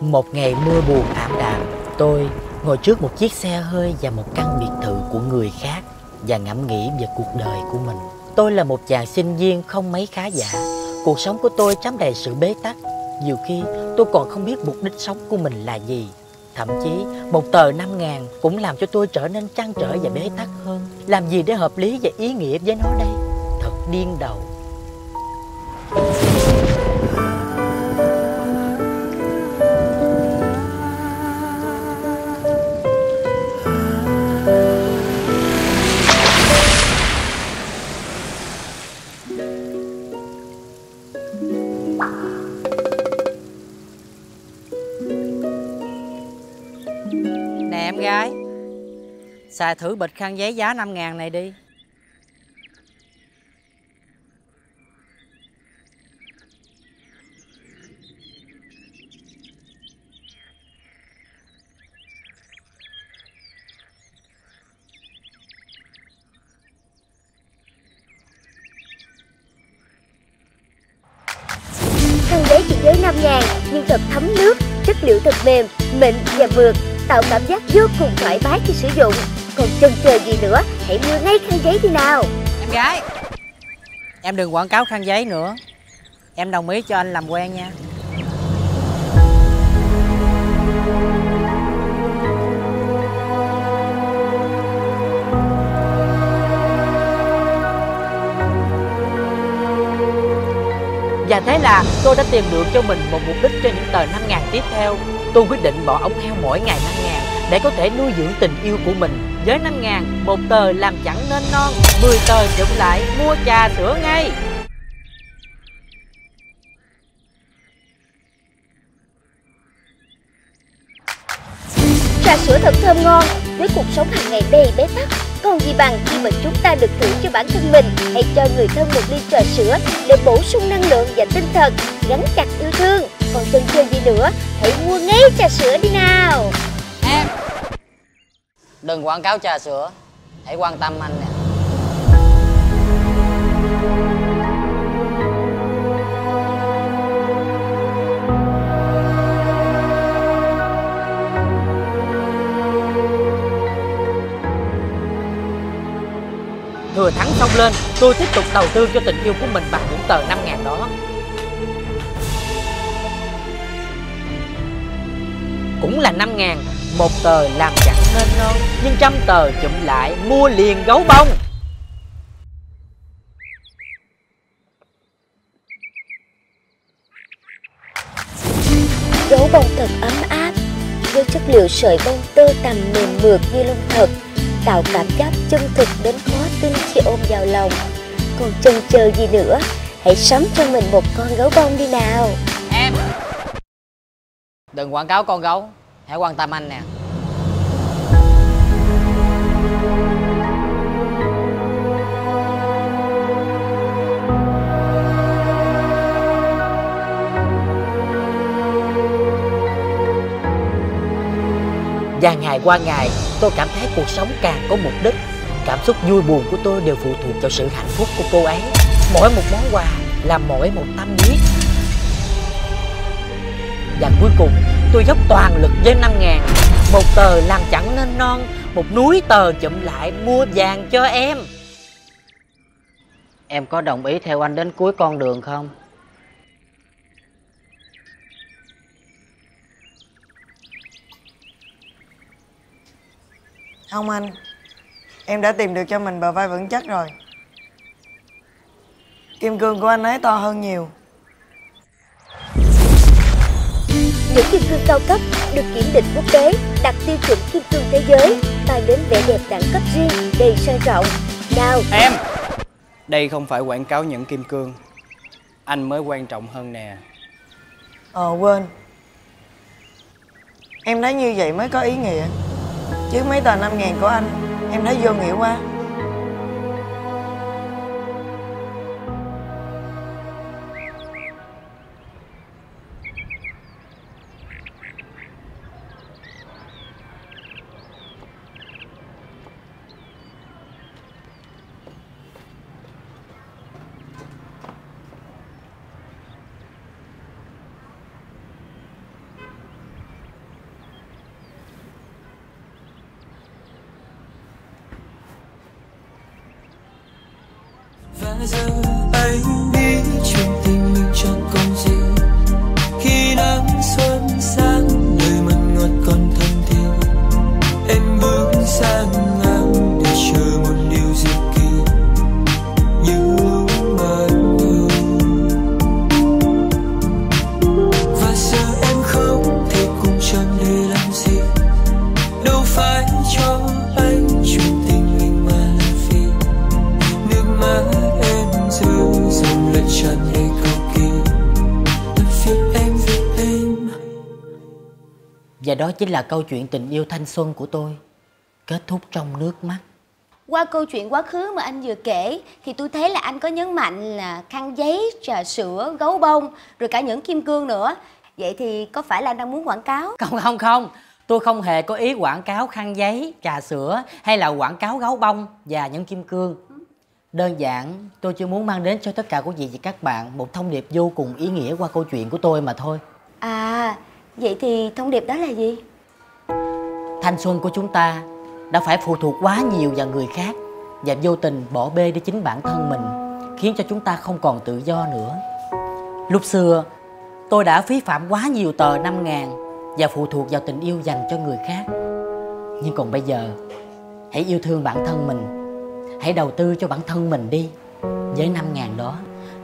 Một ngày mưa buồn ảm đạm, Tôi ngồi trước một chiếc xe hơi và một căn biệt thự của người khác Và ngẫm nghĩ về cuộc đời của mình. Tôi là một chàng sinh viên không mấy khá giả. Cuộc sống của tôi chấm đầy sự bế tắc. Nhiều khi tôi còn không biết mục đích sống của mình là gì. Thậm chí, một tờ năm ngàn cũng làm cho tôi trở nên trăn trở và bế tắc hơn. Làm gì để hợp lý và ý nghĩa với nó đây? Thật điên đầu. Xài thử bịch khăn giấy giá 5 ngàn này đi Khăn giấy chỉ dưới 5 ngàn nhưng thật thấm nước, chất liệu thật mềm, mịn và mượt, tạo cảm giác vô cùng thoải mái khi sử dụng. Còn chần chờ gì nữa, hãy mua ngay khăn giấy đi nào. Em gái Em đừng quảng cáo khăn giấy nữa. Em đồng ý cho anh làm quen nha. Và thế là tôi đã tìm được cho mình một mục đích cho những tờ 5 ngàn tiếp theo. Tôi quyết định bỏ ống heo mỗi ngày 5 ngàn Để có thể nuôi dưỡng tình yêu của mình Với 5 ngàn, một tờ làm chẳng nên non 10 tờ chụm lại, mua trà sữa ngay Trà sữa thật thơm ngon, với cuộc sống hàng ngày đầy bế tắc. Còn gì bằng khi mà chúng ta được thưởng cho bản thân mình hay cho người thân một ly trà sữa để bổ sung năng lượng và tinh thần, gắn chặt yêu thương. Còn chần chờ gì nữa, hãy mua ngay trà sữa đi nào. Em Đừng quảng cáo trà sữa. Hãy quan tâm anh nè. Thừa thắng xong lên, tôi tiếp tục đầu tư cho tình yêu của mình bằng những tờ 5 ngàn đó. Cũng là 5 ngàn, một tờ làm chẳng nên non Nhưng trăm tờ chụm lại, mua liền gấu bông Gấu bông thật ấm áp, với chất liệu sợi bông tơ tằm mềm mượt như lông thật, tạo cảm giác chân thực đến khó tin khi ôm vào lòng. Còn chần chờ gì nữa, hãy sắm cho mình một con gấu bông đi nào. Em Đừng quảng cáo con gấu Hãy quan tâm anh nè. Và ngày qua ngày, tôi cảm thấy cuộc sống càng có mục đích. Cảm xúc vui buồn của tôi đều phụ thuộc vào sự hạnh phúc của cô ấy. Mỗi một món quà là mỗi một tâm huyết. Và cuối cùng tôi dốc toàn lực với 5 ngàn. Một tờ làm chẳng nên non Một núi tờ chụm lại mua vàng cho em. Em có đồng ý theo anh đến cuối con đường không? Không anh. Em đã tìm được cho mình bờ vai vững chắc rồi. Kim cương của anh ấy to hơn nhiều Những kim cương cao cấp được kiểm định quốc tế, đạt tiêu chuẩn kim cương thế giới, mang đến vẻ đẹp đẳng cấp riêng, đầy sang trọng. Nào, Em! Đây không phải quảng cáo những kim cương. Anh mới quan trọng hơn nè. Ờ quên. Em thấy như vậy mới có ý nghĩa. Chứ mấy tờ 5 ngàn của anh Em thấy vô nghĩa quá Và 爱 Và đó chính là câu chuyện tình yêu thanh xuân của tôi Kết thúc trong nước mắt Qua câu chuyện quá khứ mà anh vừa kể thì tôi thấy là anh có nhấn mạnh là khăn giấy, trà sữa, gấu bông rồi cả những kim cương nữa. Vậy thì có phải là anh đang muốn quảng cáo? Không không không Tôi không hề có ý quảng cáo khăn giấy, trà sữa hay là quảng cáo gấu bông và những kim cương. Đơn giản, tôi chỉ muốn mang đến cho tất cả quý vị và các bạn một thông điệp vô cùng ý nghĩa qua câu chuyện của tôi mà thôi. À, vậy thì thông điệp đó là gì? Thanh xuân của chúng ta đã phải phụ thuộc quá nhiều vào người khác và vô tình bỏ bê đi chính bản thân mình khiến cho chúng ta không còn tự do nữa. Lúc xưa, tôi đã phí phạm quá nhiều tờ 5 ngàn và phụ thuộc vào tình yêu dành cho người khác. Nhưng còn bây giờ, hãy yêu thương bản thân mình, hãy đầu tư cho bản thân mình đi. Với 5 ngàn đó,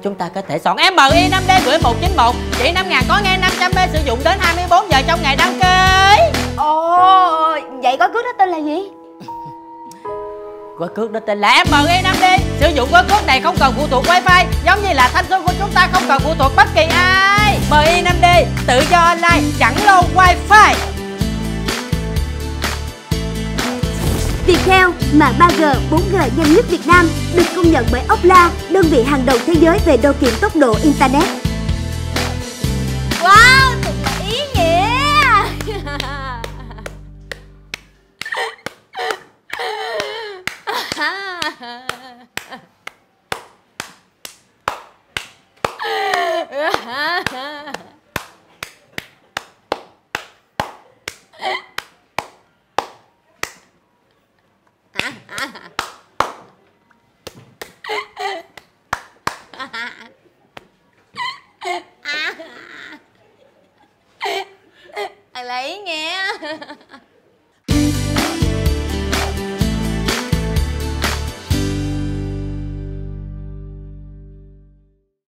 chúng ta có thể soạn. MI 5D gửi 191 Chỉ 5 ngàn có nghe 500B sử dụng đến 24 giờ trong ngày đăng ký. Ồ, vậy gói cước đó tên là gì? Gói cước đó tên là MI 5D Sử dụng gói cước này không cần phụ thuộc wifi Giống như là thanh xuân của chúng ta không cần phụ thuộc bất kỳ ai. MI 5D tự do online chẳng lâu wifi Viettel, mạng 3G, 4G nhanh nhất Việt Nam được công nhận bởi Opla, đơn vị hàng đầu thế giới về đo kiểm tốc độ Internet. Wow, ý nghĩa! Ha ha ha. À. anh lấy nghe.